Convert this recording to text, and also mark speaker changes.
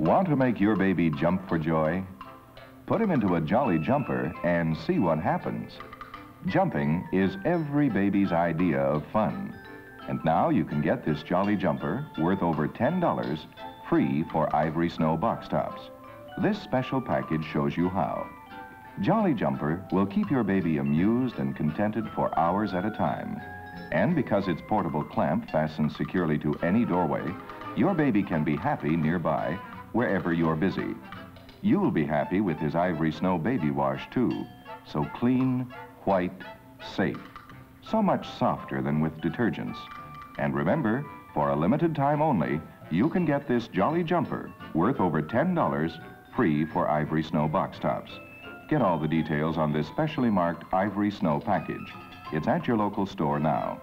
Speaker 1: Want to make your baby jump for joy? Put him into a jolly jumper and see what happens. Jumping is every baby's idea of fun. And now you can get this jolly jumper worth over $10 free for Ivory Snow box tops. This special package shows you how. Jolly Jumper will keep your baby amused and contented for hours at a time. And because its portable clamp fastens securely to any doorway, your baby can be happy nearby wherever you're busy. You'll be happy with his Ivory Snow Baby Wash, too. So clean, white, safe. So much softer than with detergents. And remember, for a limited time only, you can get this Jolly Jumper, worth over $10, free for Ivory Snow box tops. Get all the details on this specially marked Ivory Snow package. It's at your local store now.